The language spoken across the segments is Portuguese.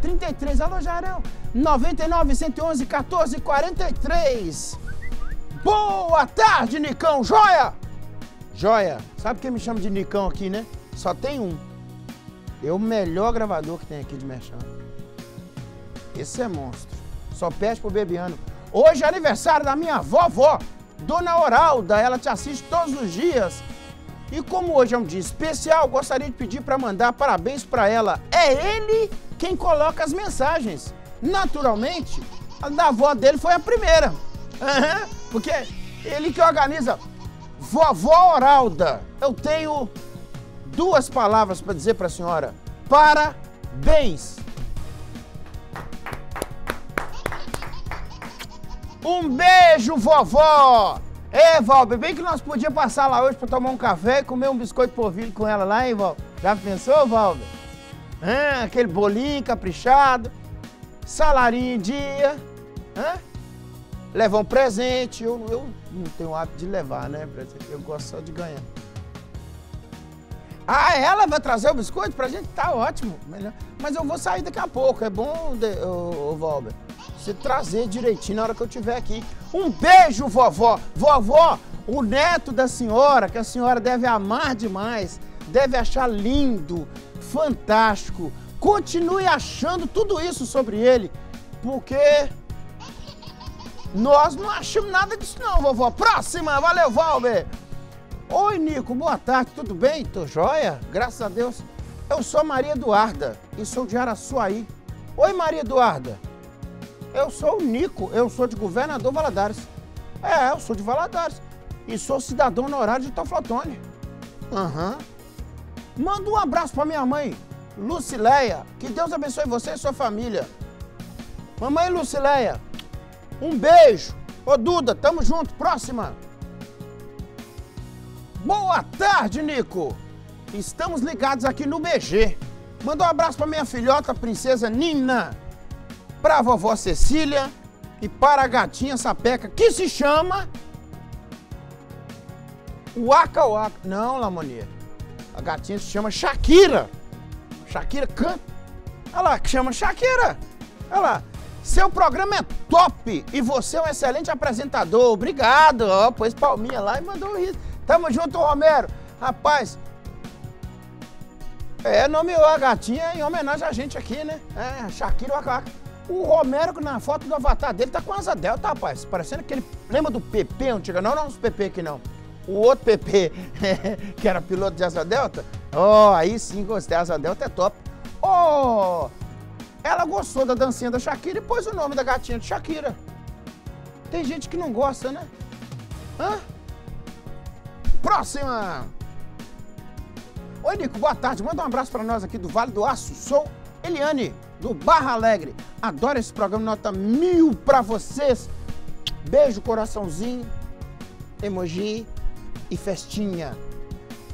33. Alô, Jarão. 99 111 14 43. Boa tarde, Nicão. Joia? Joia. Sabe quem me chama de Nicão aqui, né? Só tem um. É o melhor gravador que tem aqui de Merchan. Esse é monstro. Só pede pro Bebiano. Hoje é aniversário da minha vovó, Dona Oralda. Ela te assiste todos os dias. E como hoje é um dia especial, gostaria de pedir para mandar parabéns para ela. É ele quem coloca as mensagens. Naturalmente, a da avó dele foi a primeira. Uhum, porque ele que organiza. Vovó Oralda, eu tenho duas palavras para dizer para a senhora. Parabéns. Um beijo, vovó! É, Valber, bem que nós podíamos passar lá hoje para tomar um café e comer um biscoito polvilho com ela lá, hein, Val? Já pensou, Valber? Aquele bolinho caprichado, salarinho em dia, ah? levar um presente. Eu, eu não tenho o hábito de levar, né? Eu gosto só de ganhar. Ah, ela vai trazer o biscoito pra gente? Tá ótimo. Mas eu vou sair daqui a pouco. É bom, ô, ô Valber, você trazer direitinho na hora que eu estiver aqui. Um beijo, vovó. Vovó, o neto da senhora, que a senhora deve amar demais, deve achar lindo, fantástico. Continue achando tudo isso sobre ele, porque nós não achamos nada disso não, vovó. Próxima, valeu, Valber. Oi, Nico, boa tarde, tudo bem? Tô joia? Graças a Deus. Eu sou Maria Eduarda e sou de Araçuaí. Oi, Maria Eduarda. Eu sou o Nico, eu sou de Governador Valadares. É, eu sou de Valadares. E sou cidadão honorário de Toflotone. Aham. Uhum. Manda um abraço pra minha mãe, Lucileia. Que Deus abençoe você e sua família. Mamãe Lucileia, um beijo. Ô Duda, tamo junto. Próxima. Boa tarde, Nico. Estamos ligados aqui no BG. Manda um abraço pra minha filhota, princesa Nina. Pra vovó Cecília e para a gatinha Sapeca, que se chama... Waka Waka. Não, Lamonia. A gatinha se chama Shakira. Shakira canta. Olha lá, que chama Shakira. Olha lá. Seu programa é top e você é um excelente apresentador. Obrigado. Ó, pôs palminha lá e mandou isso. Tamo junto, Romero. Rapaz, é, nomeou a gatinha em homenagem a gente aqui, né? É, Shakira Waka O Romero, na foto do avatar dele, tá com asa delta, rapaz. Parecendo aquele. Lembra do PP antiga? Não, não, os PP aqui não o outro PP, que era piloto de asa delta, oh, aí sim gostei, asa delta é top. Oh, ela gostou da dancinha da Shakira e pôs o nome da gatinha de Shakira. Tem gente que não gosta, né? Hã? Próxima! Oi, Nico, boa tarde. Manda um abraço para nós aqui do Vale do Aço. Sou Eliane, do Barra Alegre. Adoro esse programa, nota mil para vocês. Beijo, coraçãozinho, emoji e festinha.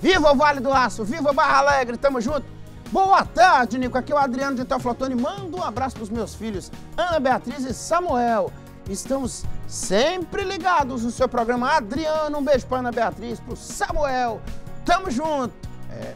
Viva o Vale do Aço, viva Barra Alegre, tamo junto. Boa tarde, Nico. Aqui é o Adriano de Teoflotone. Manda um abraço pros meus filhos, Ana Beatriz e Samuel. Estamos sempre ligados no seu programa. Adriano, um beijo pra Ana Beatriz, pro Samuel. Tamo junto. É.